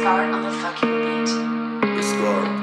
scar on the fucking beat. The scar.